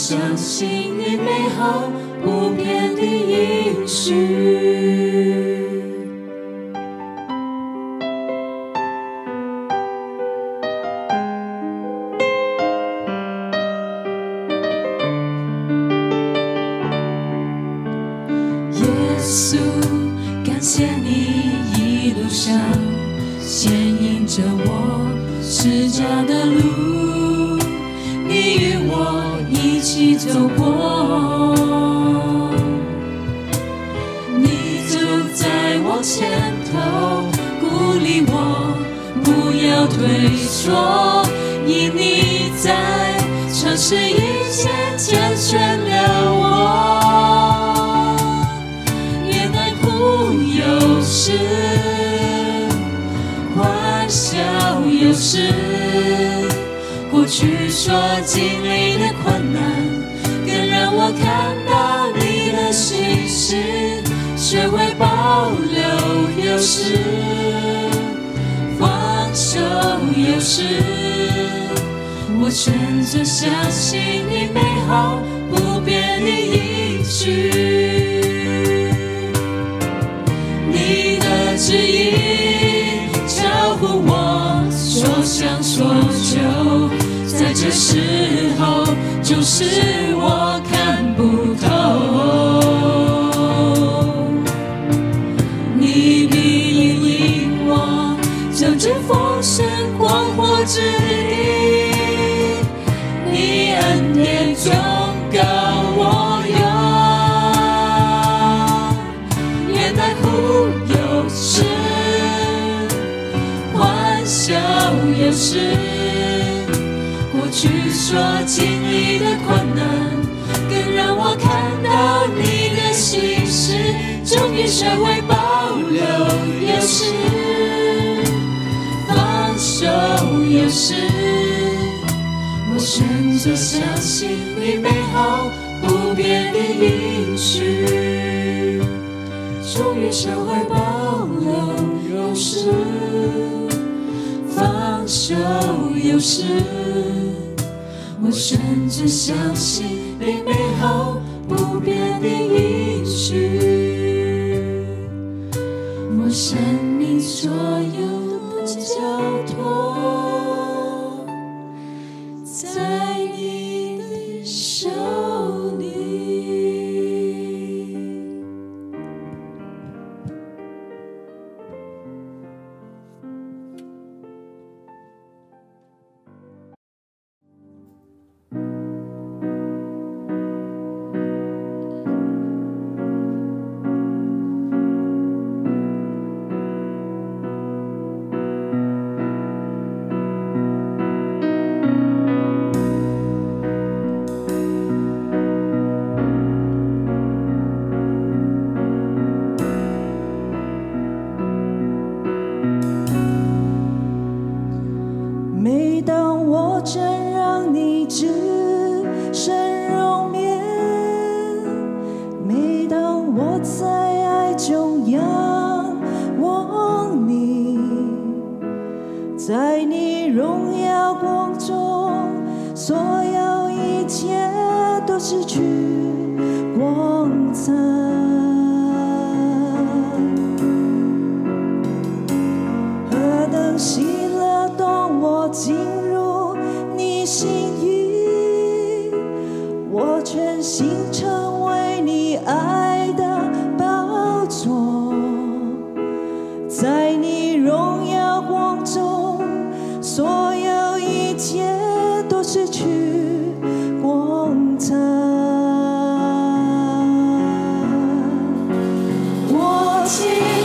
相信你美好不变的音讯事。我选择相信你美好不变的应许终于学会保留有时放手有时我选择相信你美好不变的应许我生命所有情。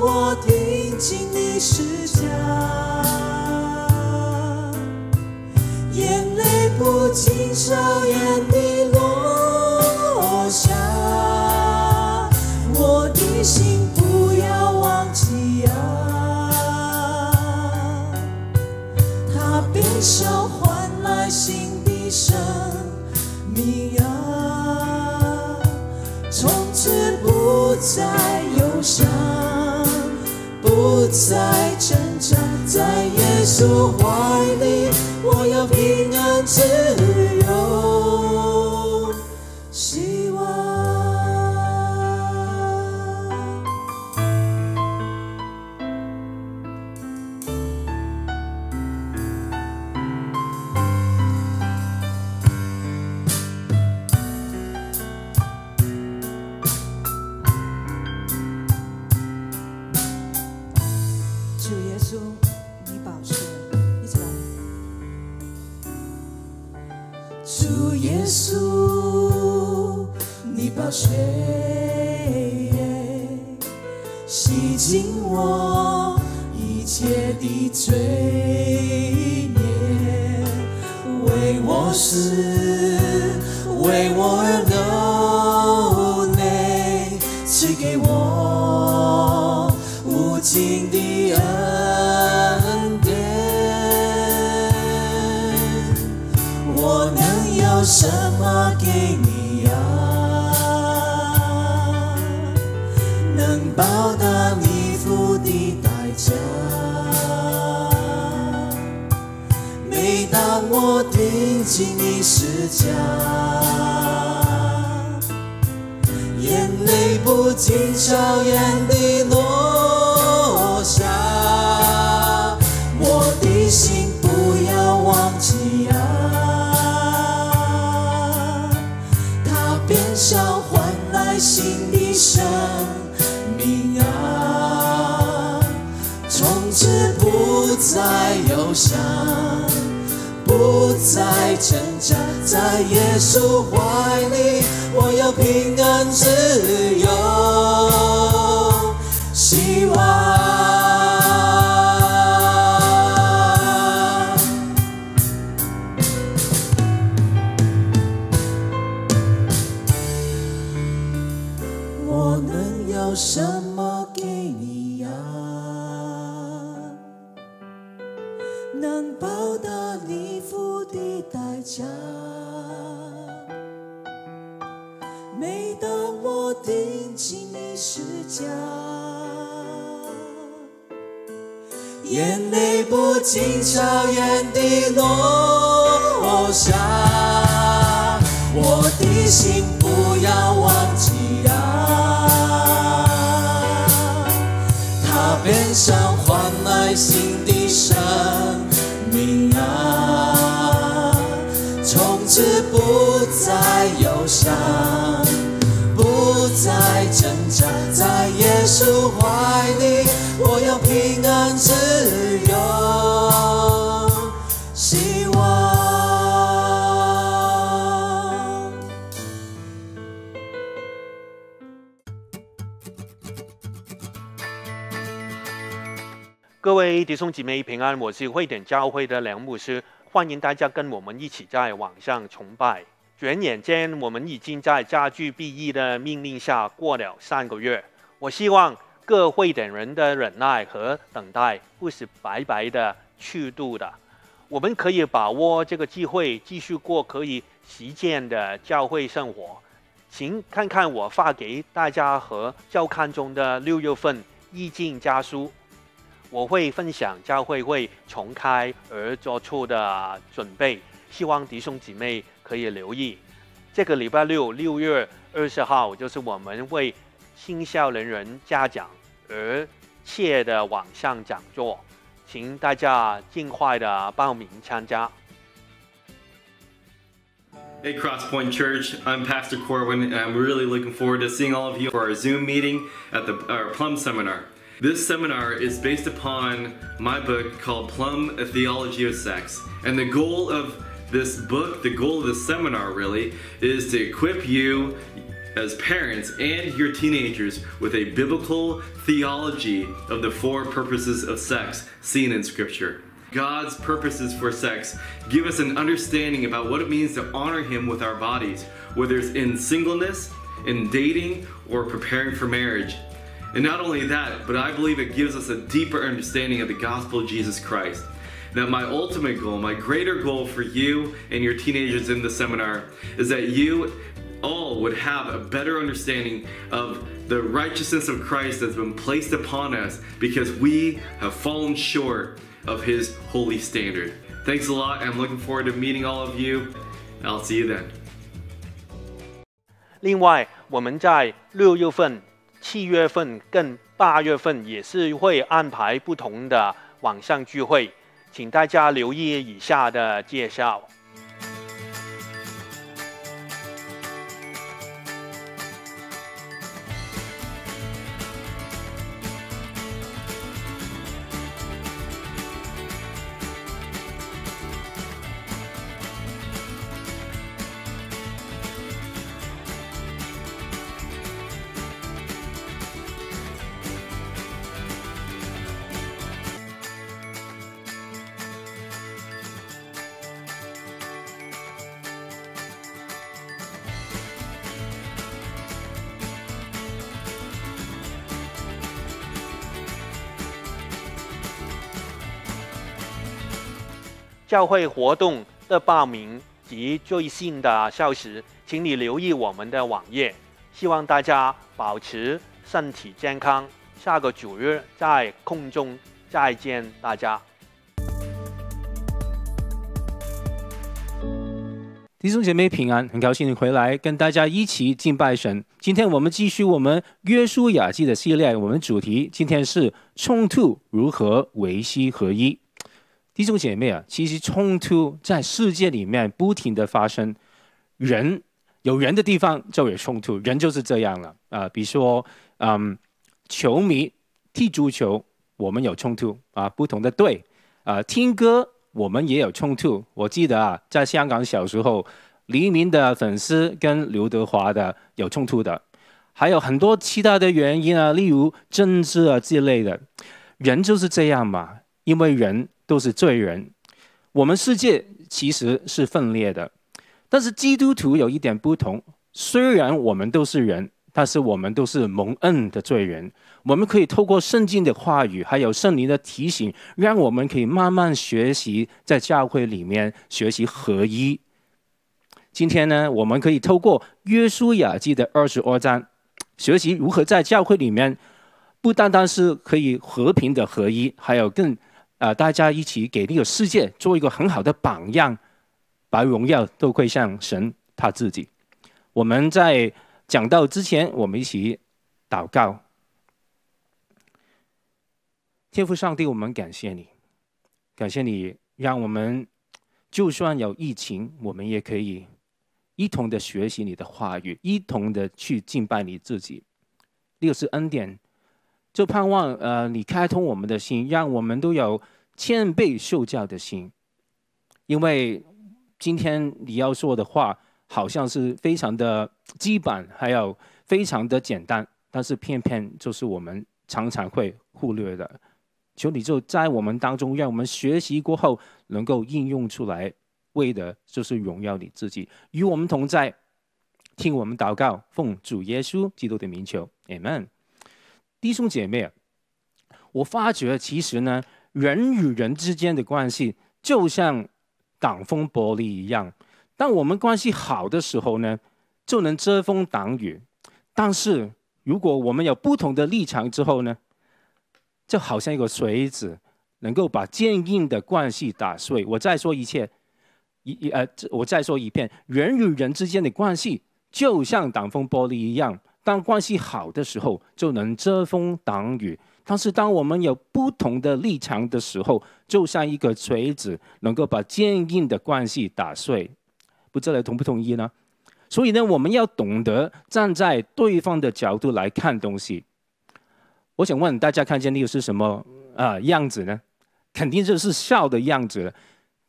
我听清你是假，眼泪不禁硝烟地在成长，在耶稣怀里，我要平安自笑换来新的生命啊，从此不再忧伤。不再挣扎，在耶稣怀里，我要平安自由，施加，眼泪不禁悄然地落下。我的心不要忘记啊，他变伤换来新的生命啊，从此不再忧伤，再挣扎，在耶稣怀里，我要平安自由，希望。各位弟兄姐妹平安，我是会点教会的梁牧师，欢迎大家跟我们一起在网上崇拜。转眼间，我们已经在家居 B E 的命令下过了三个月。我希望各会等人的忍耐和等待不是白白的去度的。我们可以把握这个机会，继续过可以实践的教会生活。请看看我发给大家和教刊中的六月份意境家书，我会分享教会会重开而做出的准备，希望弟兄姊妹可以留意。这个礼拜六六月二十号就是我们为新校人员家长而设的网上讲座，请大家尽快的报名参加。Hey, Crosspoint Church. I'm Pastor Corwin, and I'm really looking forward to seeing all of you for our Zoom meeting at the our Plum Seminar. This seminar is based upon my book called Plum: A Theology of Sex, and the goal of this book, the goal of this seminar, really, is to equip you as parents and your teenagers with a biblical theology of the four purposes of sex seen in Scripture. God's purposes for sex give us an understanding about what it means to honor Him with our bodies, whether it's in singleness, in dating, or preparing for marriage. And not only that, but I believe it gives us a deeper understanding of the gospel of Jesus Christ. Now, my ultimate goal, my greater goal for you and your teenagers in the seminar is that you all would have a better understanding of the righteousness of Christ that's been placed upon us because we have fallen short of His holy standard. Thanks a lot. I'm looking forward to meeting all of you. I'll see you then. 另外，我们在六月份、七月份跟八月份也是会安排不同的网上聚会， 请大家留意以下的介绍。教会活动的报名及最新的消息，请你留意我们的网页。希望大家保持身体健康。下个主日在空中再见，大家。弟兄姐妹平安，很高兴你回来跟大家一起敬拜神。今天我们继续我们约书亚记的系列，我们主题今天是冲突如何维系合一。弟兄姐妹啊，其实冲突在世界里面不停的发生，人有人的地方就有冲突，人就是这样了啊、比如说，嗯，球迷踢足球，我们有冲突啊，不同的队啊、听歌我们也有冲突。我记得啊，在香港小时候，黎明的粉丝跟刘德华的有冲突的，还有很多其他的原因啊，例如政治啊之类的。人就是这样嘛，因为人都是罪人。我们世界其实是分裂的，但是基督徒有一点不同，虽然我们都是人，但是我们都是蒙恩的罪人。我们可以透过圣经的话语，还有圣灵的提醒，让我们可以慢慢学习，在教会里面学习合一。今天呢，我们可以透过约书亚记的二十二章，学习如何在教会里面，不单单是可以和平的合一，还有更、呃大家一起给这个世界做一个很好的榜样，把荣耀都归向神他自己。我们在讲到之前，我们一起祷告。天父上帝，我们感谢你，感谢你让我们就算有疫情，我们也可以一同的学习你的话语，一同的去敬拜你自己。六是恩典，就盼望呃你开通我们的心，让我们都有谦卑受教的心。因为今天你要说的话，好像是非常的基本，还有非常的简单，但是偏偏就是我们常常会忽略的。求你就在我们当中，让我们学习过后能够应用出来，为的就是荣耀你自己，与我们同在。听我们祷告，奉主耶稣基督的名求，Amen。弟兄姐妹，我发觉其实呢，人与人之间的关系就像挡风玻璃一样，当我们关系好的时候呢，就能遮风挡雨；但是如果我们有不同的立场之后呢，就好像一个锤子，能够把坚硬的关系打碎。我再说一切，一一呃，我再说一遍，人与人之间的关系就像挡风玻璃一样，当关系好的时候，就能遮风挡雨；但是当我们有不同的立场的时候，就像一个锤子，能够把坚硬的关系打碎。不知道同不同意呢？所以呢，我们要懂得站在对方的角度来看东西。我想问大家，看见那个是什么啊样子呢？肯定就是笑的样子。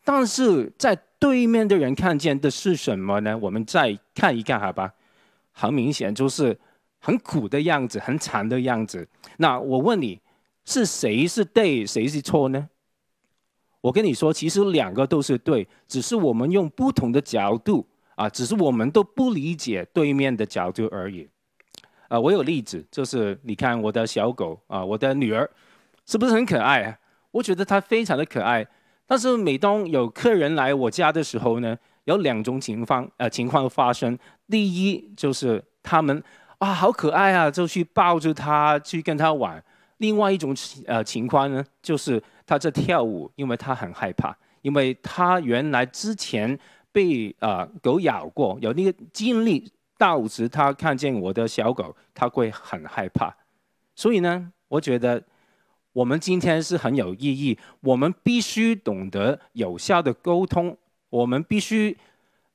但是在对面的人看见的是什么呢？我们再看一看，好吧？很明显就是很苦的样子，很惨的样子。那我问你，是谁是对，谁是错呢？我跟你说，其实两个都是对，只是我们用不同的角度啊，只是我们都不理解对面的角度而已。啊，我有例子，就是你看我的小狗啊，我的女儿，是不是很可爱？我觉得它非常的可爱。但是每当有客人来我家的时候呢，有两种情况，呃，情况发生。第一就是他们啊，好可爱啊，就去抱着它去跟它玩。另外一种呃情况呢，就是它在跳舞，因为它很害怕，因为它原来之前被啊狗咬过，有那个经历。导致他看见我的小狗，他会很害怕。所以呢，我觉得我们今天是很有意义。我们必须懂得有效的沟通，我们必须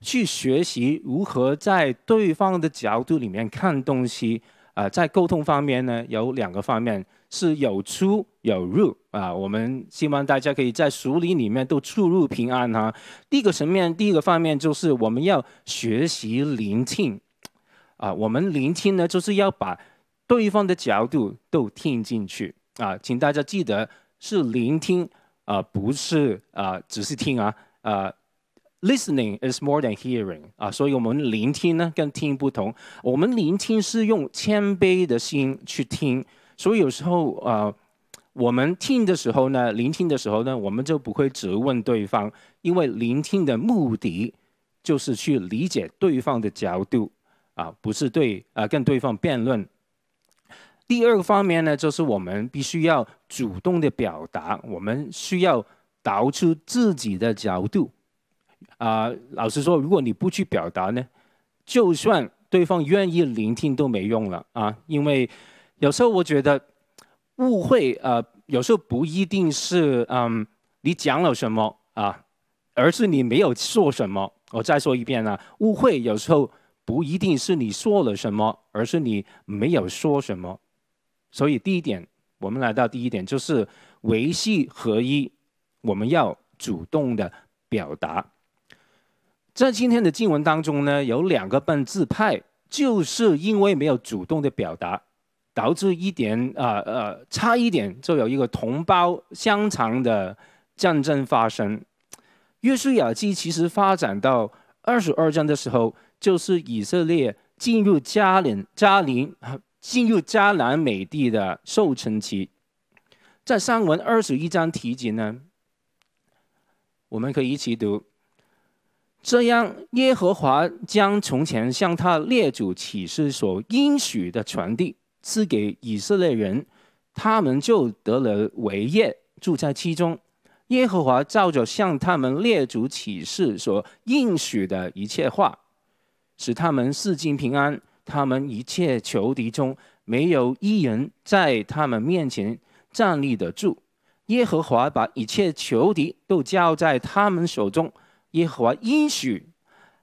去学习如何在对方的角度里面看东西。啊，在沟通方面呢，有两个方面是有出有入啊。我们希望大家可以在熟理里面都出入平安哈。第一个层面，第一个方面就是我们要学习聆听。啊，我们聆听呢，就是要把对方的角度都听进去啊，请大家记得是聆听啊，不是啊，只是听啊。啊，listening is more than hearing 啊，所以我们聆听呢跟听不同，我们聆听是用谦卑的心去听，所以有时候啊，我们听的时候呢，聆听的时候呢，我们就不会责问对方，因为聆听的目的就是去理解对方的角度。啊，不是对啊，跟对方辩论。第二个方面呢，就是我们必须要主动的表达，我们需要导出自己的角度。啊，老实说，如果你不去表达呢，就算对方愿意聆听都没用了啊。因为有时候我觉得误会啊，有时候不一定是嗯你讲了什么啊，而是你没有说什么。我再说一遍啊，误会有时候。不一定是你说了什么，而是你没有说什么。所以第一点，我们来到第一点，就是维系合一，我们要主动的表达。在今天的经文当中呢，有两个本自派，就是因为没有主动的表达，导致一点啊呃差一点就有一个同胞相残的战争发生。约书亚记其实发展到二十二章的时候。就是以色列进入加林、加林、进入迦南美地的受成期，在上文二十一章提及呢，我们可以一起读。这样，耶和华将从前向他列祖启示所应许的传递赐给以色列人，他们就得了为业，住在其中。耶和华照着向他们列祖启示所应许的一切话。使他们四境平安，他们一切仇敌中没有一人在他们面前站立得住。耶和华把一切仇敌都交在他们手中。耶和华应许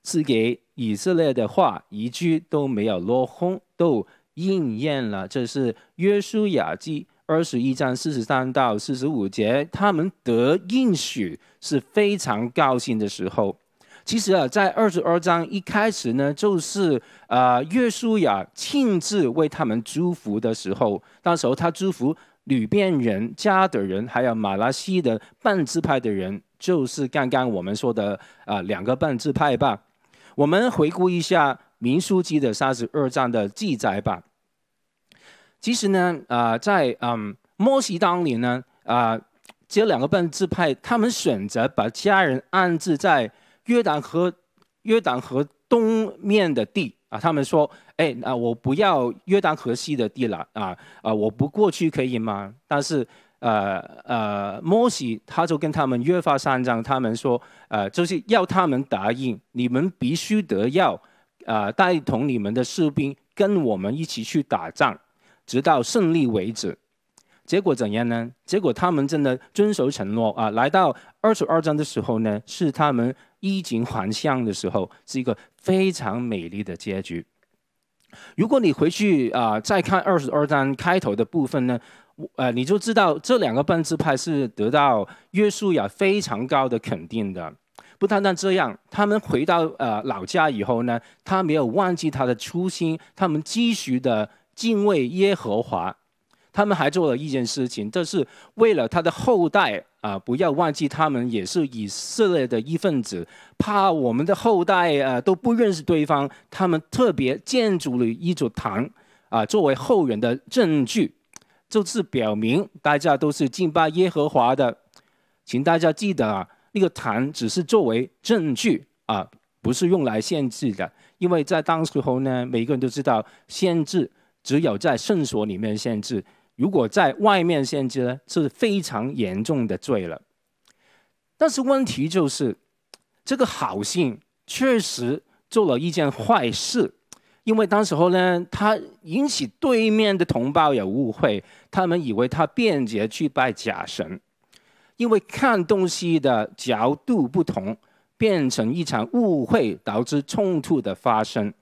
赐给以色列的话，一句都没有落空，都应验了。这是约书亚记二十一章四十三到四十五节，他们得应许是非常高兴的时候。其实啊，在二十二章一开始呢，就是啊，约书亚亲自为他们祝福的时候。那时候他祝福吕遍人、加的人，还有马拉西的半支派的人，就是刚刚我们说的啊两个半支派吧。我们回顾一下民书记的三十二章的记载吧。其实呢，啊，在嗯摩西当年呢，啊，这两个半支派，他们选择把家人安置在约旦河约旦河东面的地啊。他们说，哎，啊，我不要约旦河西的地了啊啊，我不过去可以吗？但是，呃呃，摩西他就跟他们约法三章，他们说，呃，就是要他们答应，你们必须得要，呃，带同你们的士兵跟我们一起去打仗。直到胜利为止，结果怎样呢？结果他们真的遵守承诺啊！来到二十二章的时候呢，是他们衣锦还乡的时候，是一个非常美丽的结局。如果你回去啊，再看二十二章开头的部分呢，呃，你就知道这两个半支派是得到约书亚非常高的肯定的。不单单这样，他们回到呃老家以后呢，他没有忘记他的初心，他们继续的。敬畏耶和华，他们还做了一件事情，这是为了他的后代啊，不要忘记他们也是以色列的一份子，怕我们的后代啊都不认识对方，他们特别建筑了一座堂啊，作为后人的证据，就是表明大家都是敬拜耶和华的，请大家记得啊，那个坛只是作为证据啊，不是用来限制的，因为在当时候呢，每个人都知道限制。只有在圣所里面限制，如果在外面限制呢，是非常严重的罪了。但是问题就是，这个好心确实做了一件坏事，因为当时候呢，他引起对面的同胞有误会，他们以为他便捷去拜假神，因为看东西的角度不同，变成一场误会，导致冲突的发生。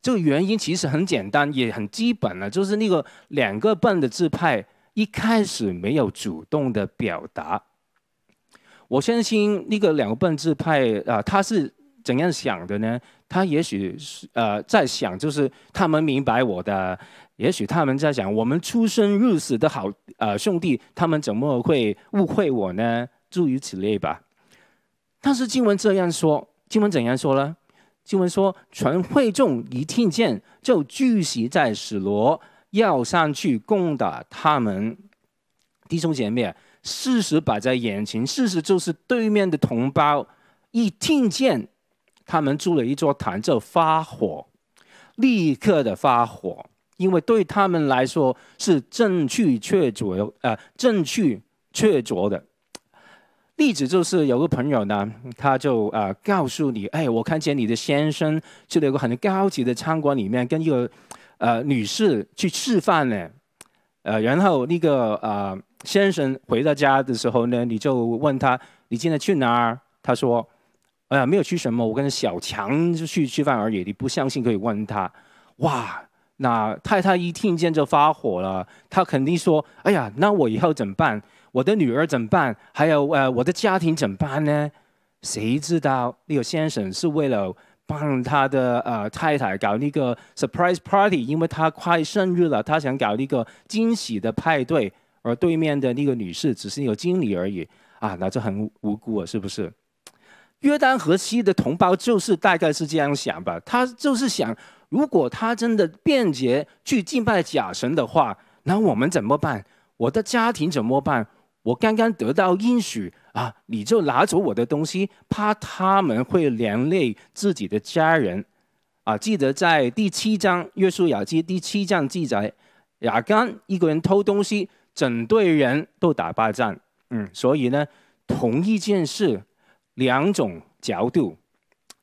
这个原因其实很简单，也很基本了，就是那个两个笨的字派一开始没有主动的表达。我相信那个两个笨字派啊，他是怎样想的呢？他也许是呃在想，就是他们明白我的，也许他们在想，我们出生入死的好呃兄弟，他们怎么会误会我呢？诸如此类吧。但是经文这样说，经文怎样说呢？经文说，全会众一听见，就聚集在史罗，要上去攻打他们。弟兄姐妹，事实摆在眼前，事实就是对面的同胞一听见他们筑了一座坛，就发火，立刻的发火，因为对他们来说是正去确凿，呃，正去确凿的。例子就是有个朋友呢，他就啊告诉你，哎，我看见你的先生去了一个很高级的餐馆里面，跟一个呃女士去吃饭呢，呃，然后那个呃先生回到家的时候呢，你就问他，你今天去哪儿？他说，哎呀，没有去什么，我跟小强去吃饭而已。你不相信可以问他。哇，那太太一听见就发火了，他肯定说，哎呀，那我以后怎么办？我的女儿怎么办？还有呃，我的家庭怎么办呢？谁知道那个先生是为了帮他的呃太太搞那个 surprise party，因为他快生日了，他想搞一个惊喜的派对，而对面的那个女士只是一个经理而已啊，那就很无辜啊，是不是？约旦河西的同胞就是大概是这样想吧，他就是想，如果他真的便捷去敬拜假神的话，那我们怎么办？我的家庭怎么办？我刚刚得到应许啊，你就拿走我的东西，怕他们会连累自己的家人啊！记得在第七章约书亚记第七章记载，亚干一个人偷东西，整队人都打败仗。嗯，所以呢，同一件事，两种角度，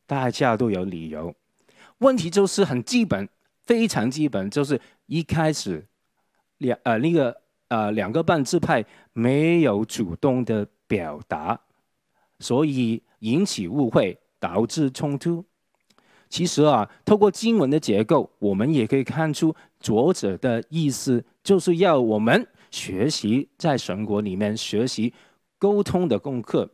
大家都有理由。问题就是很基本，非常基本，就是一开始两呃那个。呃，两个半支派没有主动的表达，所以引起误会，导致冲突。其实啊，透过经文的结构，我们也可以看出作者的意思，就是要我们学习在神国里面学习沟通的功课。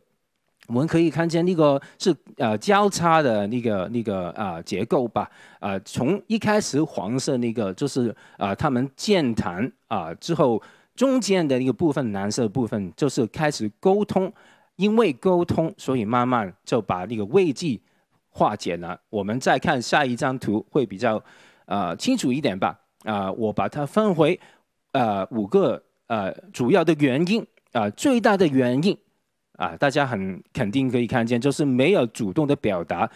我们可以看见那个是呃交叉的那个那个啊结构吧，啊，从一开始黄色那个就是啊他们建坛啊之后。中间的一个部分，蓝色部分就是开始沟通，因为沟通，所以慢慢就把那个位置化解了。我们再看下一张图会比较呃清楚一点吧。啊、我把它分为呃五个呃主要的原因啊、最大的原因啊、大家很肯定可以看见，就是没有主动的表达，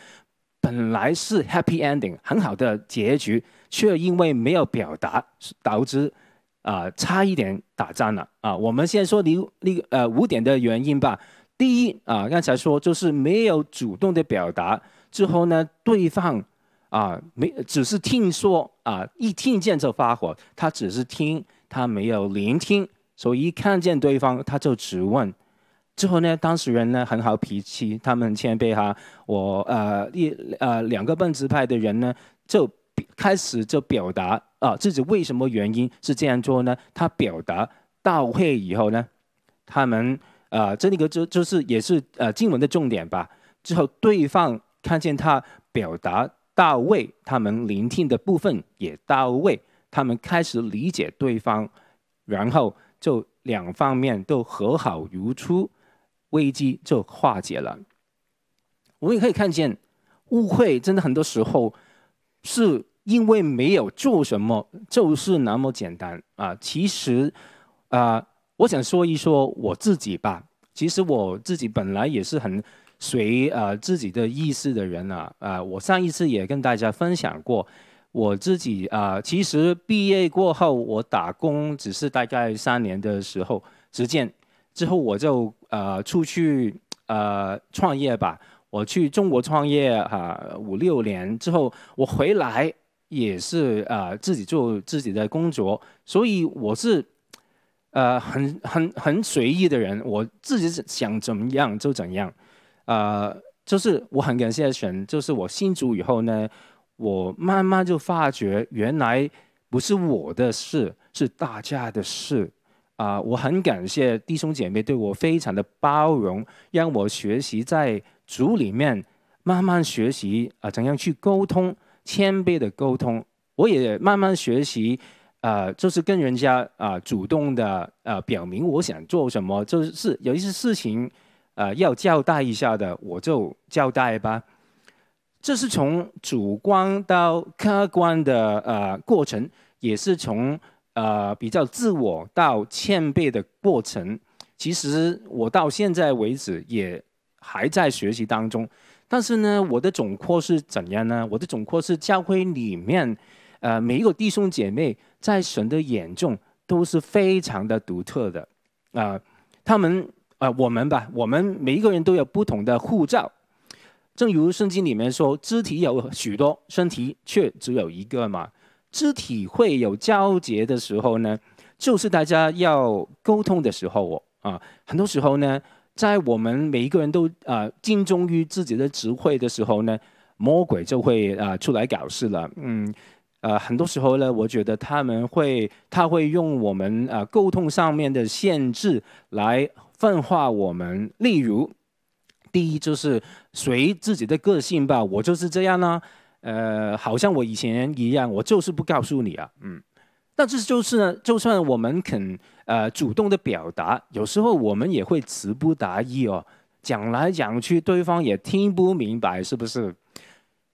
本来是 happy ending 很好的结局，却因为没有表达导致啊、差一点打仗了啊。我们先说你那个呃五点的原因吧。第一啊，刚才说就是没有主动的表达之后呢，对方啊没只是听说啊，一听见就发火，他只是听，他没有聆听，所以一看见对方他就直问。之后呢，当事人呢很好脾气，他们谦卑哈。我呃一呃两个奔直派的人呢，就开始就表达啊自己为什么原因是这样做呢？他表达到位以后呢，他们呃这里个就就是也是呃经文的重点吧。之后对方看见他表达到位，他们聆听的部分也到位，他们开始理解对方，然后就两方面都和好如初，危机就化解了。我们也可以看见，误会真的很多时候是因为没有做什么，就是那么简单啊。其实啊、我想说一说我自己吧。其实我自己本来也是很随呃自己的意思的人啊。啊、我上一次也跟大家分享过，我自己啊、其实毕业过后，我打工只是大概三年的时候时间，之后我就呃出去呃创业吧。我去中国创业哈、五六年之后，我回来也是呃自己做自己的工作，所以我是呃很很很随意的人，我自己想怎么样就怎样，呃，就是我很感谢神，就是我信主以后呢，我慢慢就发觉原来不是我的事，是大家的事。啊、我很感谢弟兄姐妹对我非常的包容，让我学习在主里面慢慢学习啊、怎样去沟通，谦卑的沟通。我也慢慢学习，呃，就是跟人家啊、主动的呃表明我想做什么，就是有一些事情呃要交代一下的，我就交代吧。这是从主观到客观的呃过程，也是从呃比较自我到谦卑的过程。其实我到现在为止也还在学习当中，但是呢，我的总括是怎样呢？我的总括是教会里面，呃，每一个弟兄姐妹在神的眼中都是非常的独特的，啊、他们啊、我们吧，我们每一个人都有不同的护照。正如圣经里面说，肢体有许多，身体却只有一个嘛。肢体会有交结的时候呢，就是大家要沟通的时候哦。啊，很多时候呢，在我们每一个人都啊尽忠于自己的职会的时候呢，魔鬼就会啊出来搞事了。嗯，呃，很多时候呢，我觉得他们会，他会用我们啊沟通上面的限制来分化我们。例如，第一就是随自己的个性吧，我就是这样啦、呃，好像我以前一样，我就是不告诉你啊，嗯。但这就是呢，就算我们肯呃主动的表达，有时候我们也会词不达意哦，讲来讲去，对方也听不明白，是不是？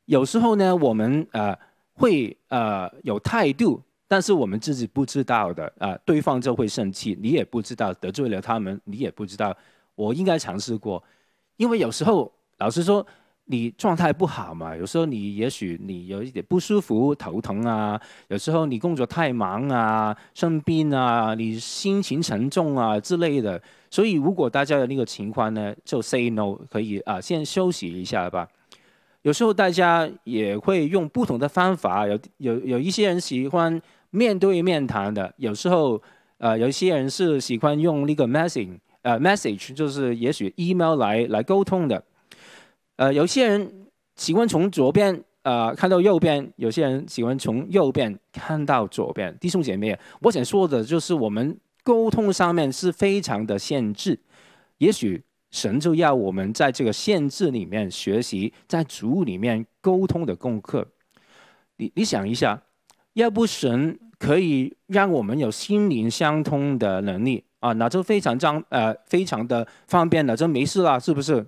有时候呢，我们呃会呃有态度，但是我们自己不知道的啊、对方就会生气，你也不知道得罪了他们，你也不知道。我应该尝试过，因为有时候老实说，你状态不好嘛，有时候你也许你有一点不舒服、头疼啊，有时候你工作太忙啊、生病啊，你心情沉重啊之类的。所以如果大家有那个情况呢，就 say no，可以啊，先休息一下吧。有时候大家也会用不同的方法，有有有一些人喜欢面对面谈的，有时候呃有一些人是喜欢用那个 message 呃 message，就是也许 email 来来沟通的。呃，有些人喜欢从左边呃看到右边，有些人喜欢从右边看到左边。弟兄姐妹，我想说的就是我们沟通上面是非常的限制，也许神就要我们在这个限制里面学习，在主里面沟通的功课。你你想一下，要不神可以让我们有心灵相通的能力啊，那就非常张呃非常的方便了，就没事啦，是不是？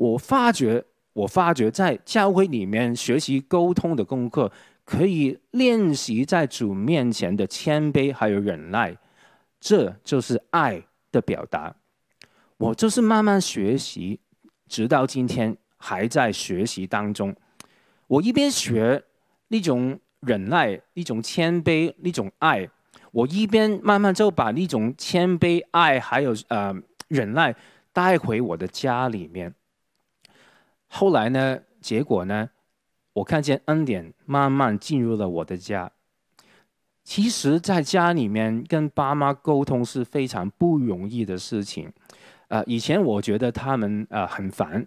我发觉，我发觉在教会里面学习沟通的功课，可以练习在主面前的谦卑还有忍耐，这就是爱的表达。我就是慢慢学习，直到今天还在学习当中。我一边学那种忍耐、一种谦卑、那种爱，我一边慢慢就把那种谦卑、爱还有呃忍耐带回我的家里面。后来呢，结果呢？我看见恩典慢慢进入了我的家。其实，在家里面跟爸妈沟通是非常不容易的事情。呃，以前我觉得他们呃很烦，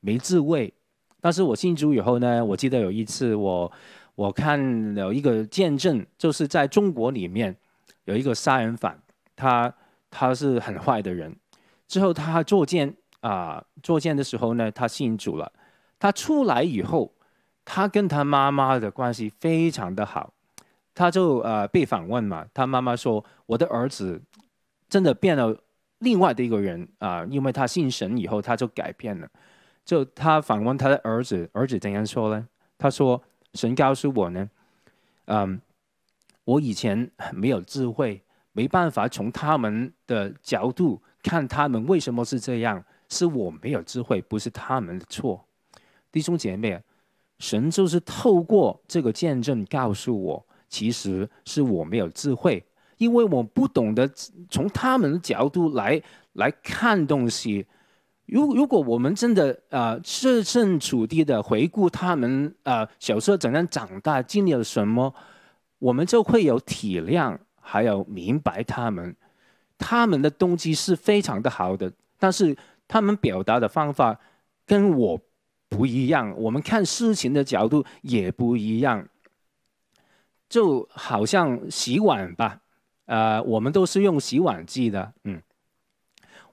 没智慧。但是我信主以后呢，我记得有一次我我看了一个见证，就是在中国里面有一个杀人犯，他他是很坏的人。之后他作奸啊，作贱的时候呢，他信主了。他出来以后。他跟他妈妈的关系非常的好，他就呃被访问嘛，他妈妈说我的儿子真的变了另外的一个人啊，因为他信神以后他就改变了。就他访问他的儿子，儿子怎样说呢？他说神告诉我呢，嗯，我以前没有智慧，没办法从他们的角度看他们为什么是这样，是我没有智慧，不是他们的错。弟兄姐妹。神就是透过这个见证告诉我，其实是我没有智慧，因为我不懂得从他们的角度来来看东西。如如果我们真的啊设身处地的回顾他们啊小时候怎样长大，经历了什么，我们就会有体谅，还有明白他们。他们的动机是非常的好的，但是他们表达的方法跟我。不一样，我们看事情的角度也不一样。就好像洗碗吧，呃，我们都是用洗碗机的，嗯，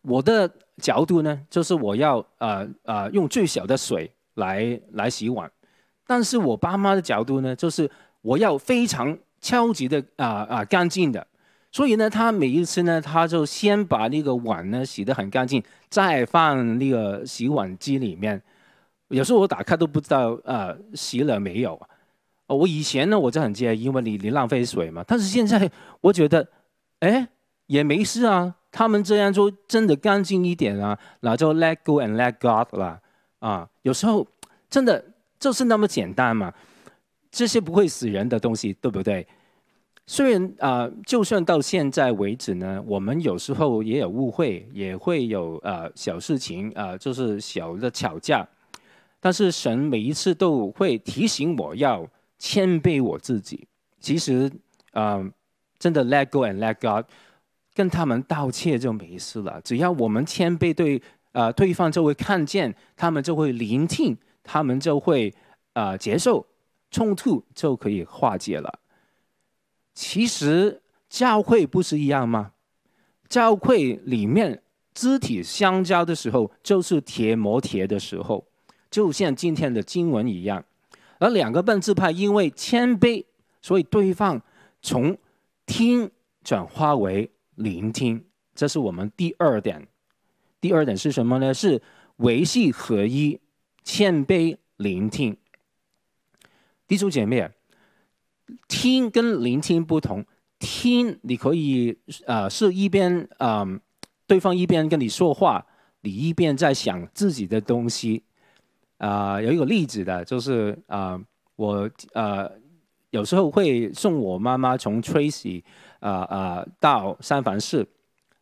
我的角度呢，就是我要呃呃用最小的水来来洗碗，但是我爸妈的角度呢，就是我要非常超级的啊啊干净的，所以呢，他每一次呢，他就先把那个碗呢洗得很干净，再放那个洗碗机里面。有时候我打开都不知道啊洗了没有，哦，我以前呢我就很介意，因为你你浪费水嘛。但是现在我觉得，哎也没事啊，他们这样做真的干净一点啊，那就 let go and let God 了啊。有时候真的就是那么简单嘛，这些不会死人的东西，对不对？虽然啊，就算到现在为止呢，我们有时候也有误会，也会有呃小事情啊，就是小的吵架。但是神每一次都会提醒我要谦卑我自己。其实，嗯，真的 let go and let God，跟他们道歉就没事了。只要我们谦卑，对，呃，对方就会看见，他们就会聆听，他们就会，呃，接受，冲突就可以化解了。其实教会不是一样吗？教会里面肢体相交的时候，就是铁磨铁的时候。就像今天的经文一样，而两个半字派因为谦卑，所以对方从听转化为聆听，这是我们第二点。第二点是什么呢？是维系合一，谦卑聆听。弟兄姐妹，听跟聆听不同，听你可以啊是一边啊对方一边跟你说话，你一边在想自己的东西。啊，有一个例子的，就是啊，我呃有时候会送我妈妈从 Tracy 啊啊到三藩市，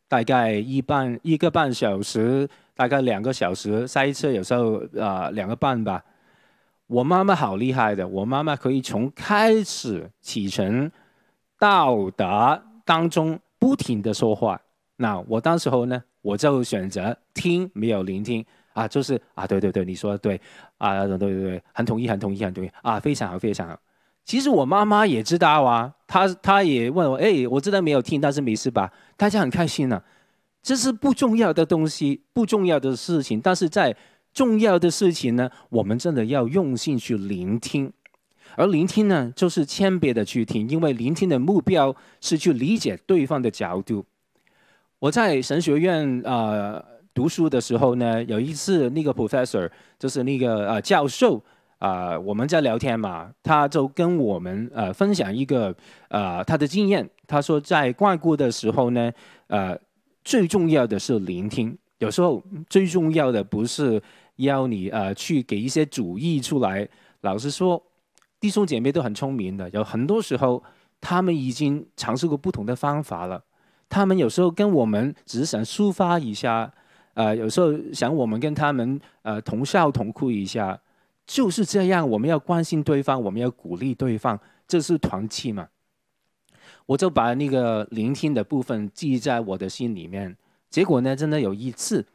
大概一半一个半小时，大概两个小时，塞车有时候啊两个半吧。我妈妈好厉害的，我妈妈可以从开始启程到达当中不停的说话。那我当时候呢，我就选择听，没有聆听。啊，就是啊，对对对，你说的对，啊，对对对，很同意，很同意，很同意，啊，非常好，非常好。其实我妈妈也知道啊，她她也问我，哎，我知道没有听，但是没事吧？大家很开心呢。这是不重要的东西，不重要的事情，但是在重要的事情呢，我们真的要用心去聆听。而聆听呢，就是谦卑的去听，因为聆听的目标是去理解对方的角度。我在神学院啊。读书的时候呢，有一次那个 professor 就是那个呃教授啊、我们在聊天嘛，他就跟我们呃分享一个呃他的经验。他说在怪顾的时候呢，呃，最重要的是聆听。有时候最重要的不是要你呃去给一些主意出来。老实说，弟兄姐妹都很聪明的，有很多时候他们已经尝试过不同的方法了。他们有时候跟我们只是想抒发一下，呃，有时候想我们跟他们呃同笑同哭一下，就是这样。我们要关心对方，我们要鼓励对方，这是团契嘛。我就把那个聆听的部分记在我的心里面。结果呢，真的有一次，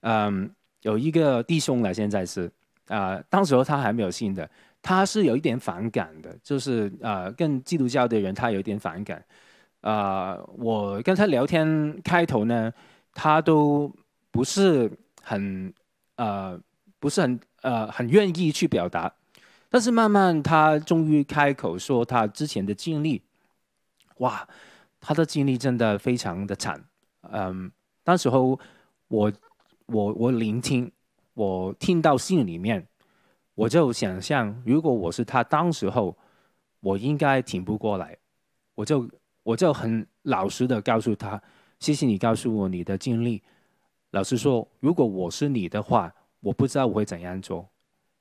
嗯，有一个弟兄了，现在是啊、当时候他还没有信的，他是有一点反感的，就是呃，跟基督教的人他有一点反感。啊、我跟他聊天开头呢，他都不是很呃，不是很呃很愿意去表达，但是慢慢他终于开口说他之前的经历，哇，他的经历真的非常的惨，嗯，当时候我我我聆听，我听到心里面，我就想象，如果我是他当时候，我应该挺不过来，我就我就很老实的告诉他，谢谢你告诉我你的经历。老实说，如果我是你的话，我不知道我会怎样做。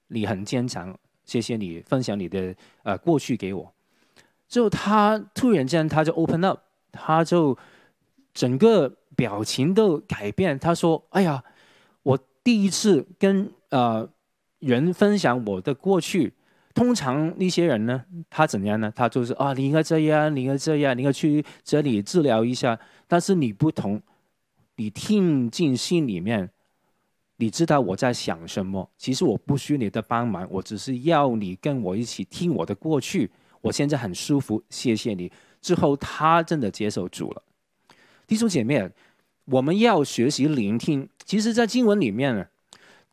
你很坚强，谢谢你分享你的呃过去给我。之后他突然间他就 open up，他就整个表情都改变。他说：“哎呀，第一次跟呃人分享我的过去。通常那些人呢，他怎样呢？他就是啊，你应该这样，你应该这样，你应该去这里治疗一下。但是你不同，你听进心里面，你知道我在想什么。其实我不需你的帮忙，我只是要你跟我一起听我的过去。我现在很舒服，谢谢你。之后他真的接受主了。弟兄姐妹，我们要学习聆听。其实，在经文里面呢，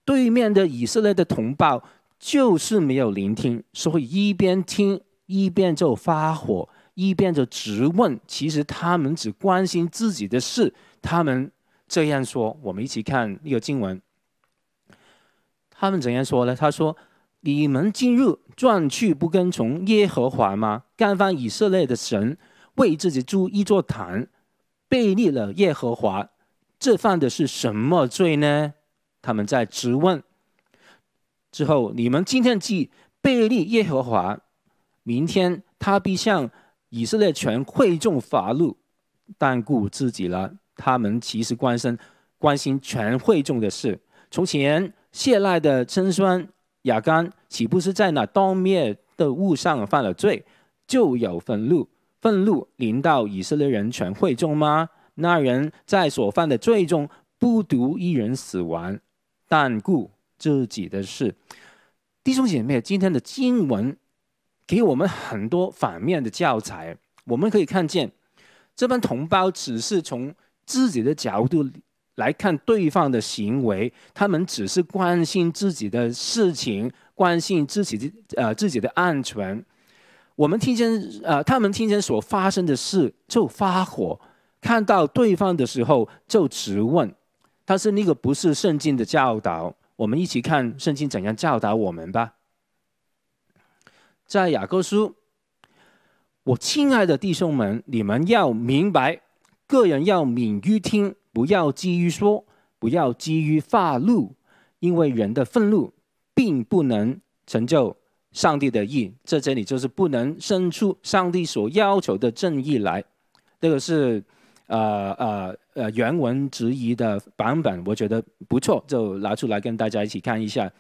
对面的以色列的同胞就是没有聆听，所以一边听一边就发火，一边就质问。其实他们只关心自己的事。他们这样说，我们一起看那个经文。他们怎样说呢？他说：“你们今日转去不跟从耶和华吗？干犯以色列的神，为自己筑一座坛，背逆了耶和华，这犯的是什么罪呢？”他们在质问。之后，你们今天既背逆耶和华，明天他必向以色列全会众发怒，但顾自己了。他们其实关心关心全会众的事。从前谢赖的曾孙亚干，岂不是在那当灭的物上犯了罪，就有愤怒，愤怒临到以色列人全会众吗？那人在所犯的罪中，不独一人死亡，但顾自己的事。弟兄姐妹，今天的经文给我们很多反面的教材。我们可以看见，这帮同胞只是从自己的角度来看对方的行为，他们只是关心自己的事情，关心自己的呃自己的安全。我们听见呃，他们听见所发生的事就发火，看到对方的时候就质问。但是那个不是圣经的教导。我们一起看圣经怎样教导我们吧。在雅各书，我亲爱的弟兄们，你们要明白，个人要敏于听，不要急于说，不要急于发怒，因为人的愤怒并不能成就上帝的义。这这里就是不能生出上帝所要求的正义来。这个是呃呃呃原文质疑的版本，我觉得不错，就拿出来跟大家一起看一下。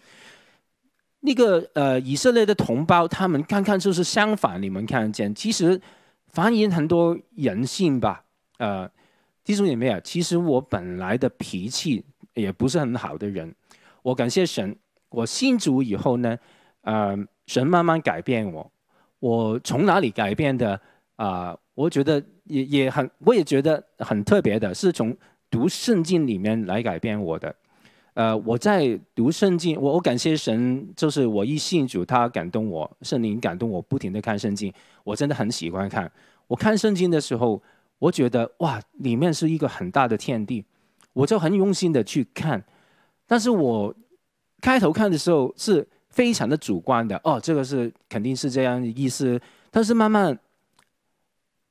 那个呃以色列的同胞，他们看看就是相反，你们看见，其实反映很多人性吧。呃，弟兄姐妹啊，其实我本来的脾气也不是很好的人，我感谢神，我信主以后呢，呃，神慢慢改变我。我从哪里改变的啊、我觉得也也很，我也觉得很特别的，是从读圣经里面来改变我的。呃，我在读圣经，我我感谢神，就是我一信主，他感动我，圣灵感动我，不停的看圣经，我真的很喜欢看。我看圣经的时候，我觉得哇，里面是一个很大的天地，我就很用心的去看。但是我开头看的时候是非常的主观的哦，这个是肯定是这样的意思。但是慢慢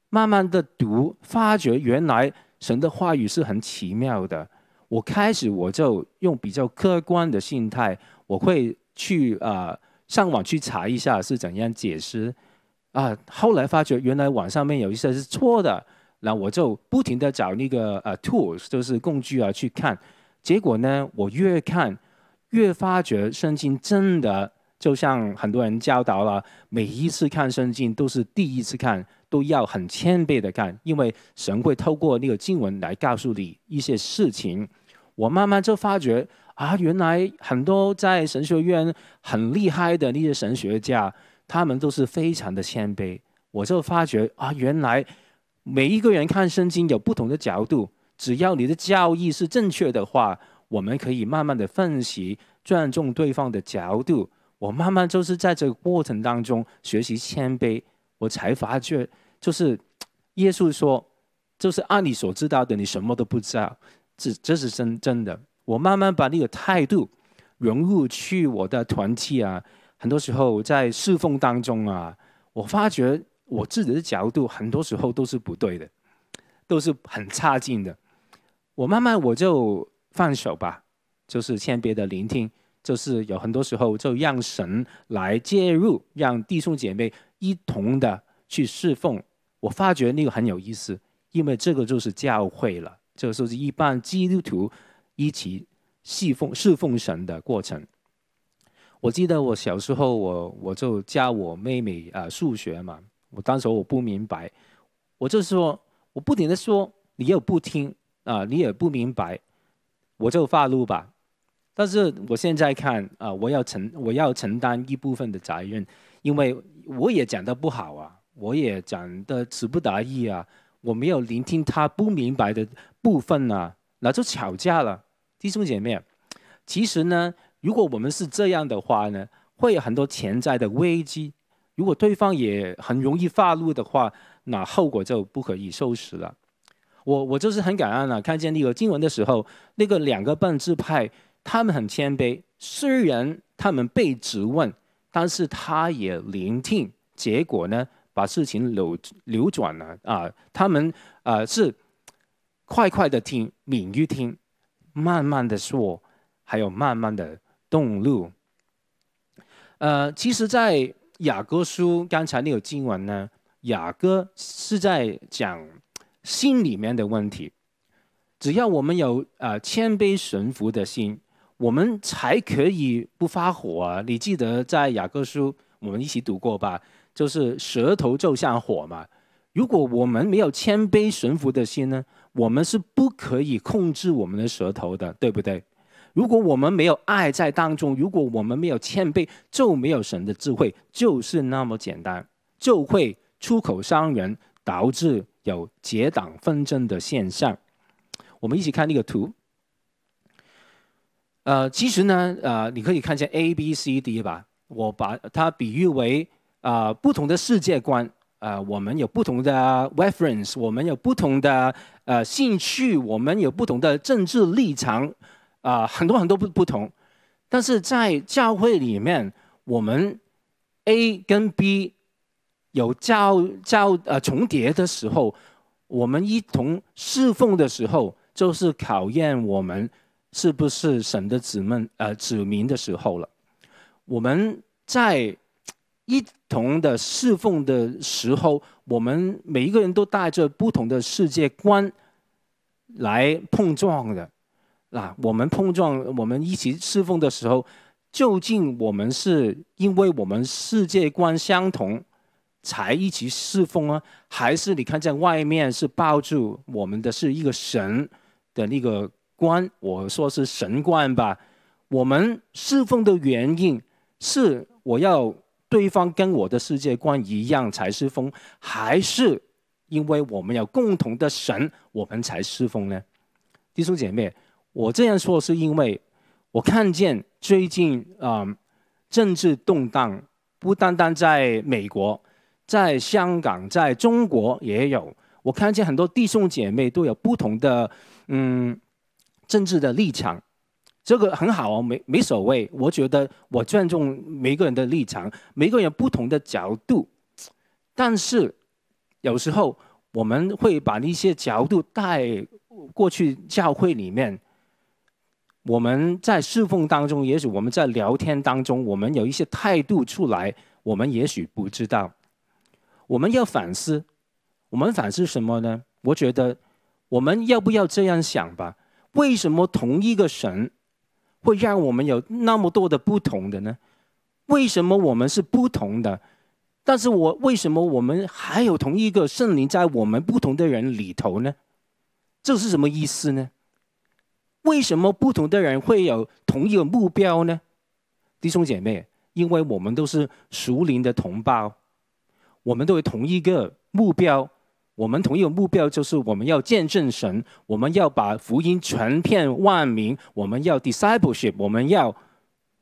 慢慢的读，发觉原来神的话语是很奇妙的。我开始我就用比较客观的心态，我会去啊上网去查一下是怎样解释啊。后来发觉原来网上面有一些是错的，然后我就不停的找那个呃 tools，就是工具啊去看。结果呢，我越看越发觉圣经真的就像很多人教导了，每一次看圣经都是第一次看。都要很谦卑的看，因为神会透过那个经文来告诉你一些事情。我慢慢就发觉啊，原来很多在神学院很厉害的那些神学家，他们都是非常的谦卑。我就发觉啊，原来每一个人看圣经有不同的角度，只要你的教义是正确的话，我们可以慢慢的分析，尊重对方的角度。我慢慢就是在这个过程当中学习谦卑。我才发觉，就是耶稣说，就是按你所知道的，你什么都不知道，这这是真真的。我慢慢把那个态度融入去我的团体啊，很多时候在侍奉当中啊，我发觉我自己的角度很多时候都是不对的，都是很差劲的。我慢慢我就放手吧，就是谦卑的聆听，就是有很多时候就让神来介入，让弟兄姐妹。一同的去侍奉，我发觉那个很有意思，因为这个就是教会了，这个就是一般基督徒一起侍奉侍奉神的过程。我记得我小时候，我我就教我妹妹啊数学嘛，我当时我不明白，我就说我不停的说，你又不听啊，你也不明白，我就发怒吧。但是我现在看啊，我要承我要承担一部分的责任，因为。我也讲的不好啊，我也讲的词不达意啊，我没有聆听他不明白的部分啊，那就吵架了。弟兄姐妹，其实呢，如果我们是这样的话呢，会有很多潜在的危机。如果对方也很容易发怒的话，那后果就不可以收拾了。我我就是很感恩啊，看见那个经文的时候，那个两个半支派，他们很谦卑，虽然他们被质问。但是他也聆听，结果呢，把事情扭扭转了啊！他们啊是快快的听，敏于听，慢慢的说，还有慢慢的动怒。呃，其实，在雅各书刚才那个经文呢，雅各是在讲心里面的问题。只要我们有啊谦卑顺服的心。我们才可以不发火啊！你记得在雅各书我们一起读过吧？就是舌头就像火嘛。如果我们没有谦卑顺服的心呢，我们是不可以控制我们的舌头的，对不对？如果我们没有爱在当中，如果我们没有谦卑，就没有神的智慧，就是那么简单，就会出口伤人，导致有结党纷争的现象。我们一起看那个图。呃，其实呢，呃，你可以看见 A、B、C、D 吧。我把它比喻为啊不同的世界观。呃，我们有不同的 reference，我们有不同的呃兴趣，我们有不同的政治立场，啊，很多很多不不同。但是在教会里面，我们 A 跟 B 有交交呃重叠的时候，我们一同侍奉的时候，就是考验我们。是不是神的子们呃子民的时候了？我们在一同的侍奉的时候，我们每一个人都带着不同的世界观来碰撞的。那我们碰撞，我们一起侍奉的时候，究竟我们是因为我们世界观相同才一起侍奉啊，还是你看在外面是抱住我们的是一个神的那个？观，我说是神观吧。我们侍奉的原因是我要对方跟我的世界观一样才侍奉，还是因为我们有共同的神，我们才侍奉呢？弟兄姐妹，我这样说是因为我看见最近啊政治动荡，不单单在美国，在香港，在中国也有。我看见很多弟兄姐妹都有不同的嗯。政治的立场，这个很好哦，没没所谓。我觉得我尊重每个人的立场，每个人不同的角度。但是有时候我们会把一些角度带过去教会里面。我们在侍奉当中，也许我们在聊天当中，我们有一些态度出来，我们也许不知道。我们要反思，我们反思什么呢？我觉得我们要不要这样想吧？为什么同一个神会让我们有那么多的不同的呢？为什么我们是不同的？但是我为什么我们还有同一个圣灵在我们不同的人里头呢？这是什么意思呢？为什么不同的人会有同一个目标呢？弟兄姐妹，因为我们都是属灵的同胞，我们都有同一个目标。我们同一个目标就是我们要见证神，我们要把福音传遍万民，我们要 discipleship，我们要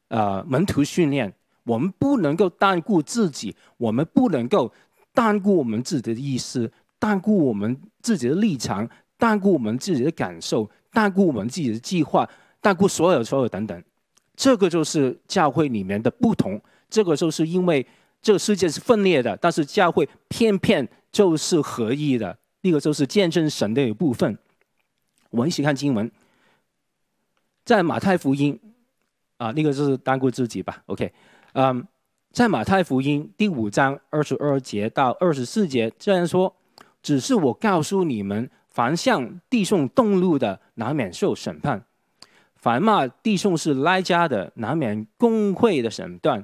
呃门徒训练。我们不能够单顾自己，我们不能够单顾我们自己的意思，单顾我们自己的立场，单顾我们自己的感受。大顾我们自己的计划，大顾所有所有等等，这个就是教会里面的不同。这个就是因为这个世界是分裂的，但是教会偏偏就是合一的。那个就是见证神的一部分。我们一起看经文，在马太福音啊，那个就是单顾自己吧。OK，嗯，在马太福音第五章二十二节到二十四节这样说：只是我告诉你们。凡向弟兄动怒的，难免受审判；凡骂弟兄是赖家的，难免公会的审判；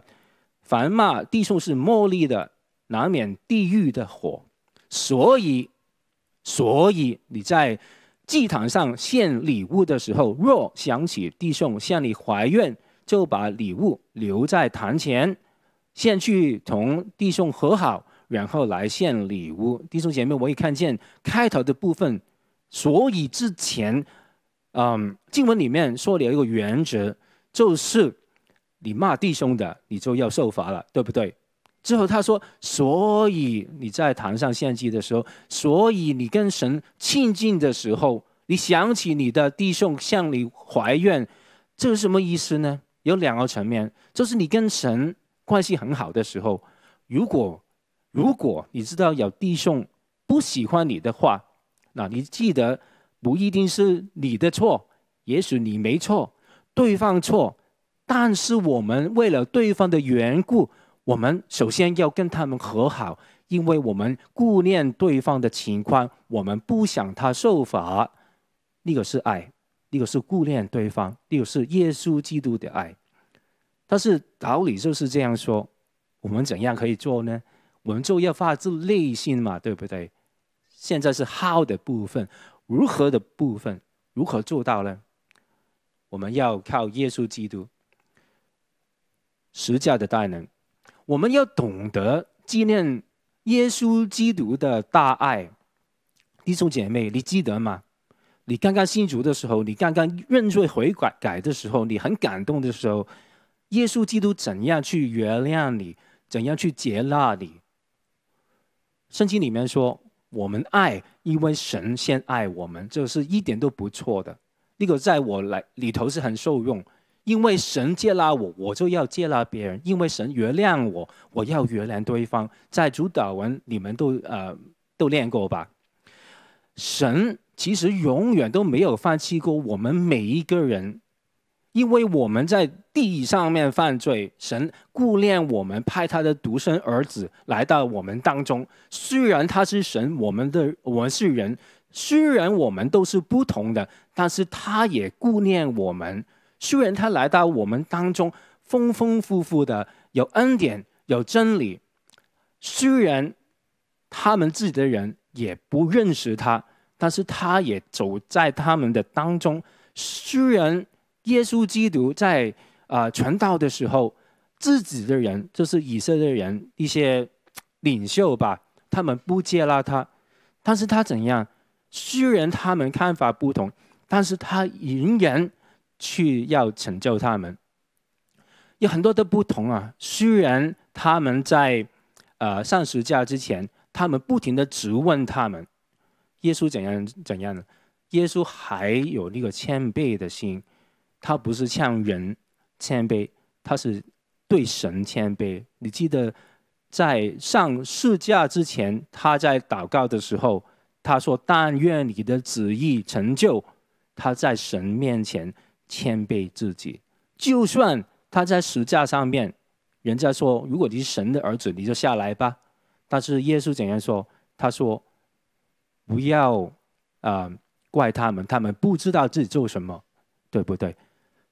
凡骂弟兄是茉莉的，难免地狱的火。所以，所以你在祭坛上献礼物的时候，若想起弟兄向你怀怨，就把礼物留在坛前，先去同弟兄和好。然后来献礼物，弟兄姐妹，我也看见开头的部分，所以之前，嗯，经文里面说了一个原则，就是你骂弟兄的，你就要受罚了，对不对？之后他说，所以你在坛上献祭的时候，所以你跟神亲近的时候，你想起你的弟兄向你怀怨，这是什么意思呢？有两个层面，就是你跟神关系很好的时候，如果如果你知道有弟兄不喜欢你的话，那你记得不一定是你的错，也许你没错，对方错，但是我们为了对方的缘故，我们首先要跟他们和好，因为我们顾念对方的情况，我们不想他受罚。那个是爱，那个是顾念对方，那个是耶稣基督的爱。但是道理就是这样说，我们怎样可以做呢？我们就要发自内心嘛，对不对？现在是 how 的部分，如何的部分，如何做到呢？我们要靠耶稣基督十架的大能，我们要懂得纪念耶稣基督的大爱。弟兄姐妹，你记得吗？你刚刚信主的时候，你刚刚认罪悔改改的时候，你很感动的时候，耶稣基督怎样去原谅你，怎样去接纳你？圣经里面说，我们爱，因为神先爱我们，这是一点都不错的。那个在我来里头是很受用，因为神接纳我，我就要接纳别人；因为神原谅我，我要原谅对方。在主导文你们都呃都练过吧？神其实永远都没有放弃过我们每一个人。因为我们在地上面犯罪，神顾念我们，派他的独生儿子来到我们当中。虽然他是神，我们的我们是人，虽然我们都是不同的，但是他也顾念我们。虽然他来到我们当中，丰丰富富的有恩典，有真理。虽然他们自己的人也不认识他，但是他也走在他们的当中。虽然。耶稣基督在啊传道的时候，自己的人就是以色列人一些领袖吧，他们不接纳他，但是他怎样？虽然他们看法不同，但是他仍然去要拯救他们。有很多的不同啊。虽然他们在呃上十架之前，他们不停的质问他们，耶稣怎样怎样呢？耶稣还有那个谦卑的心。他不是向人谦卑，他是对神谦卑。你记得在上世架之前，他在祷告的时候，他说：“但愿你的旨意成就。”他在神面前谦卑自己，就算他在石架上面，人家说：“如果你是神的儿子，你就下来吧。”但是耶稣怎样说？他说：“不要啊，怪他们，他们不知道自己做什么，对不对？”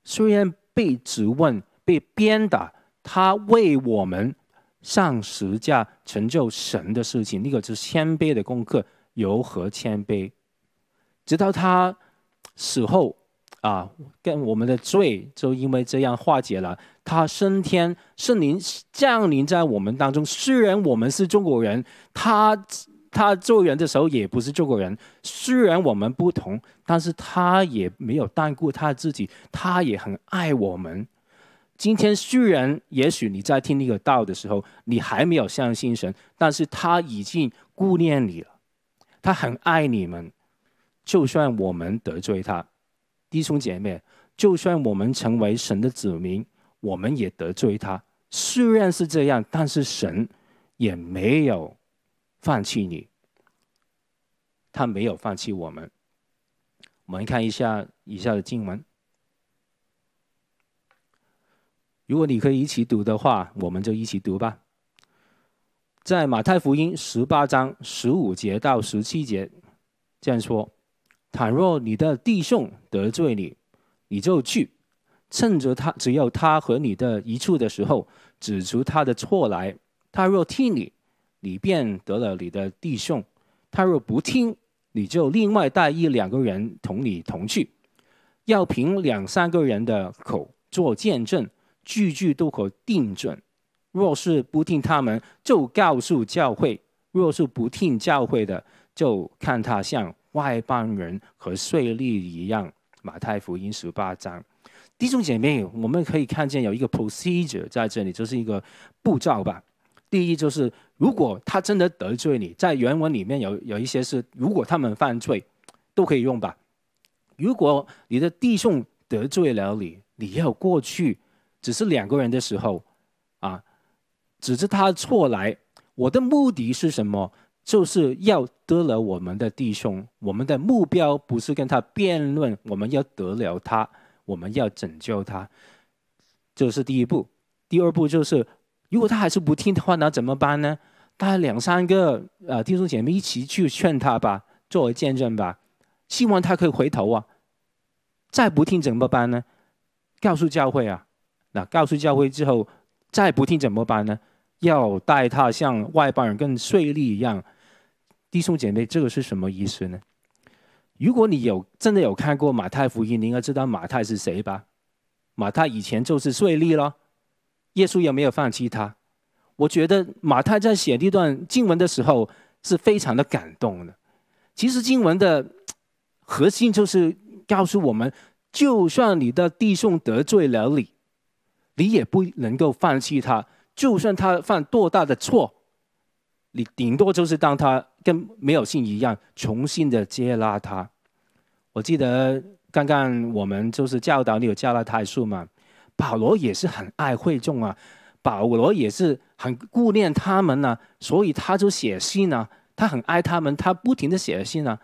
虽然被质问、被鞭打，他为我们上十架成就神的事情，那个是谦卑的功课，由何谦卑？直到他死后啊，跟我们的罪就因为这样化解了。他升天，圣灵降临在我们当中。虽然我们是中国人，他。他做人的时候也不是中国人，虽然我们不同，但是他也没有耽顾他自己，他也很爱我们。今天虽然也许你在听那个道的时候，你还没有相信神，但是他已经顾念你了，他很爱你们。就算我们得罪他，弟兄姐妹，就算我们成为神的子民，我们也得罪他。虽然是这样，但是神也没有。放弃你，他没有放弃我们。我们看一下以下的经文。如果你可以一起读的话，我们就一起读吧。在马太福音十八章十五节到十七节这样说：倘若你的弟兄得罪你，你就去，趁着他只有他和你的一处的时候，指出他的错来。他若听你。你便得了你的弟兄，他若不听，你就另外带一两个人同你同去，要凭两三个人的口做见证，句句都可定准。若是不听他们，就告诉教会；若是不听教会的，就看他像外邦人和税吏一样。马太福音十八章，弟兄姐妹，我们可以看见有一个 procedure 在这里，就是一个步骤吧。第一就是，如果他真的得罪你，在原文里面有有一些是，如果他们犯罪，都可以用吧。如果你的弟兄得罪了你，你要过去，只是两个人的时候，啊，指着他错来，我的目的是什么？就是要得了我们的弟兄，我们的目标不是跟他辩论，我们要得了他，我们要拯救他，这是第一步。第二步就是。如果他还是不听的话，那怎么办呢？带两三个呃弟兄姐妹一起去劝他吧，作为见证吧，希望他可以回头啊。再不听怎么办呢？告诉教会啊，那告诉教会之后，再不听怎么办呢？要带他像外邦人跟税吏一样。弟兄姐妹，这个是什么意思呢？如果你有真的有看过马太福音，你应该知道马太是谁吧？马太以前就是税吏咯。耶稣有没有放弃他？我觉得马太在写这段经文的时候是非常的感动的。其实经文的核心就是告诉我们，就算你的弟兄得罪了你，你也不能够放弃他。就算他犯多大的错，你顶多就是当他跟没有信一样，重新的接纳他。我记得刚刚我们就是教导你有加拉太书嘛。保罗也是很爱会众啊，保罗也是很顾念他们呢，所以他就写信呢，他很爱他们，他不停的写信呢。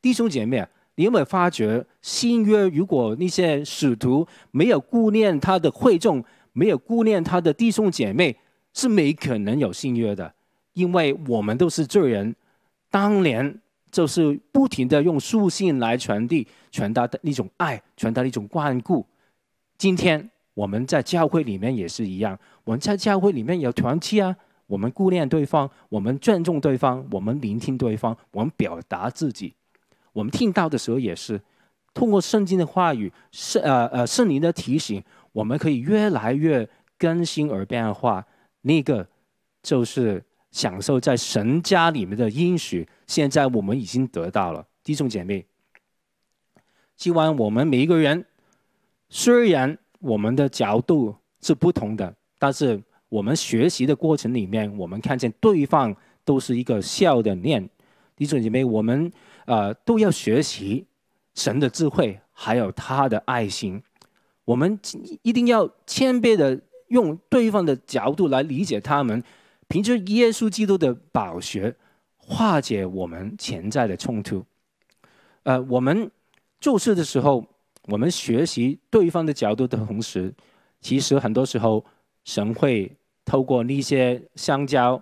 弟兄姐妹，你有没有发觉新约如果那些使徒没有顾念他的会众，没有顾念他的弟兄姐妹，是没可能有信约的，因为我们都是罪人，当年就是不停的用书信来传递、传达的一种爱，传达的一种关顾，今天。我们在教会里面也是一样，我们在教会里面有团契啊，我们顾念对方，我们尊重对方，我们聆听对方，我们表达自己。我们听到的时候也是，通过圣经的话语，圣呃呃圣灵的提醒，我们可以越来越更新而变化。那个就是享受在神家里面的应许，现在我们已经得到了，弟兄姐妹。希望我们每一个人，虽然。我们的角度是不同的，但是我们学习的过程里面，我们看见对方都是一个笑的念。弟兄姐妹，我们呃都要学习神的智慧，还有他的爱心。我们一定要谦卑的用对方的角度来理解他们，凭着耶稣基督的宝血化解我们潜在的冲突。呃，我们做事的时候，我们学习对方的角度的同时，其实很多时候神会透过那些相交，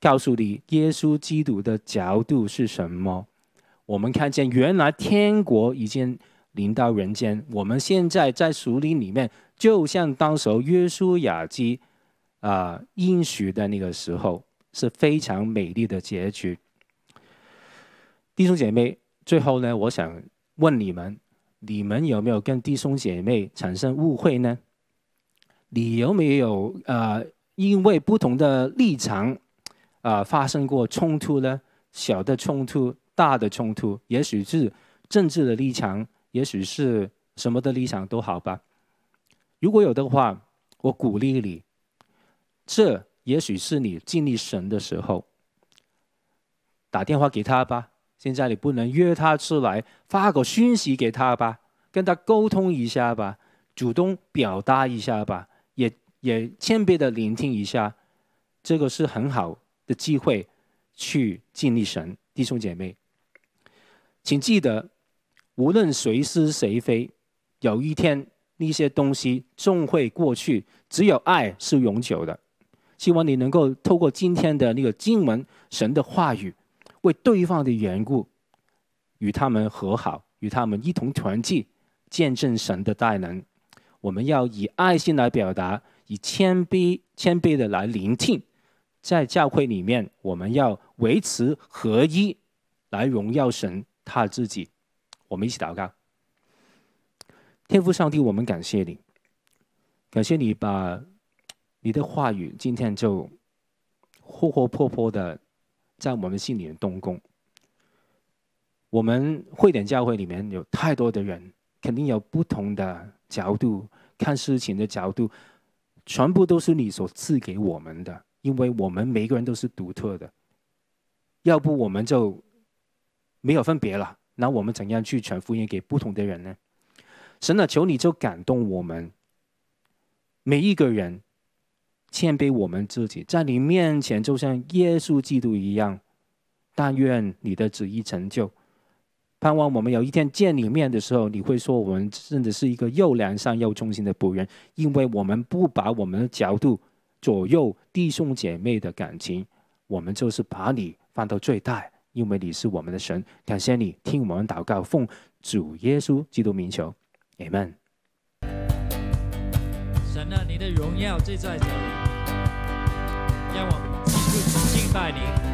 告诉你耶稣基督的角度是什么。我们看见原来天国已经。临到人间，我们现在在树林里面，就像当时约书亚基啊应许的那个时候，是非常美丽的结局。弟兄姐妹，最后呢，我想问你们：你们有没有跟弟兄姐妹产生误会呢？你有没有啊，因为不同的立场啊发生过冲突呢？小的冲突、大的冲突，也许是政治的立场。也许是什么的理想都好吧。如果有的话，我鼓励你。这也许是你经历神的时候，打电话给他吧。现在你不能约他出来，发个讯息给他吧，跟他沟通一下吧，主动表达一下吧，也也谦卑的聆听一下。这个是很好的机会去经历神，弟兄姐妹，请记得。无论谁是谁非，有一天那些东西终会过去。只有爱是永久的。希望你能够透过今天的那个经文、神的话语，为对方的缘故，与他们和好，与他们一同团聚，见证神的大能。我们要以爱心来表达，以谦卑、谦卑的来聆听。在教会里面，我们要维持合一，来荣耀神他自己。我们一起祷告，天父上帝，我们感谢你，感谢你把你的话语今天就活活泼泼的在我们心里面动工。我们会点教会里面有太多的人，肯定有不同的角度看事情的角度，全部都是你所赐给我们的，因为我们每个人都是独特的，要不我们就没有分别了。那我们怎样去传福音给不同的人呢？神啊，求你就感动我们每一个人，谦卑我们自己，在你面前就像耶稣基督一样。但愿你的旨意成就。盼望我们有一天见你面的时候，你会说我们真的是一个又良善又忠心的仆人，因为我们不把我们的角度左右弟兄姐妹的感情，我们就是把你放到最大。因为你是我们的神，感谢你听我们祷告，奉主耶稣基督名求，Amen。神啊，你的荣耀就在这里，让我们继续敬拜你。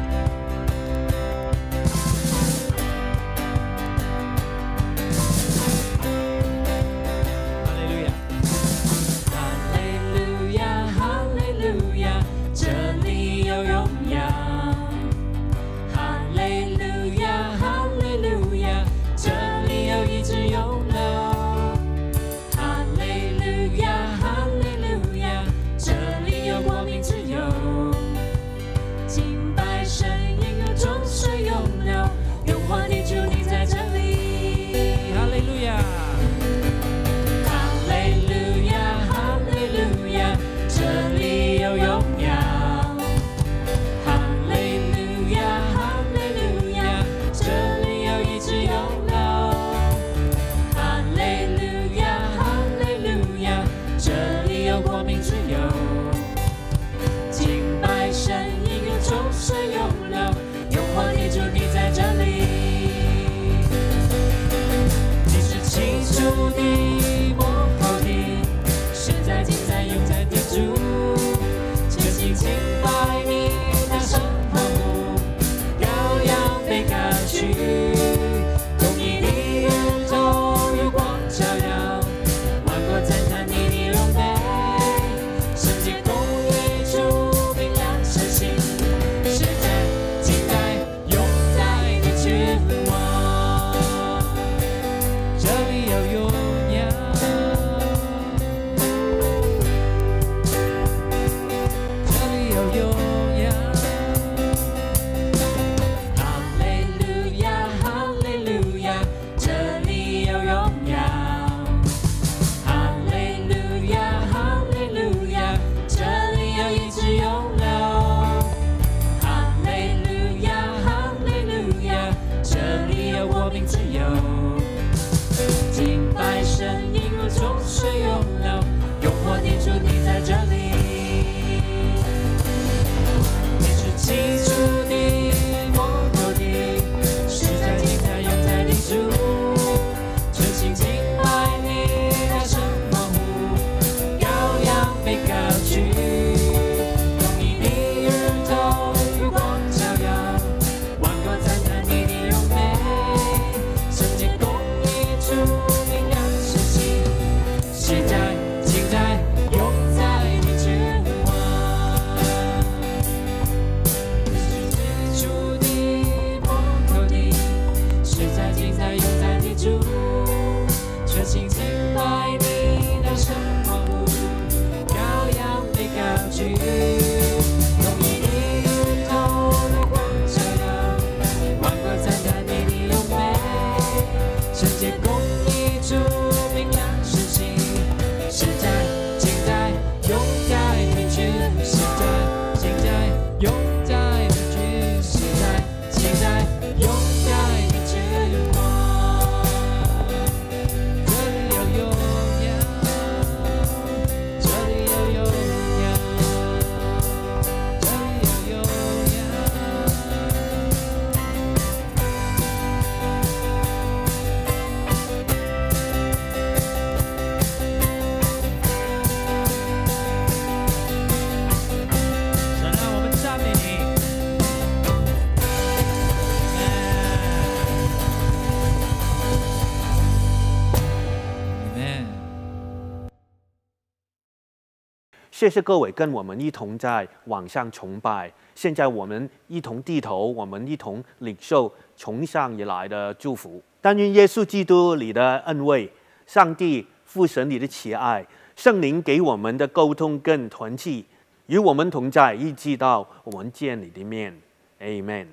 谢谢各位，跟我们一同在网上崇拜。现在我们一同低头，我们一同领受从上以来的祝福。但愿耶稣基督里的恩惠、上帝父神里的慈爱、圣灵给我们的沟通跟团契，与我们同在，一直到我们见你的面。Amen。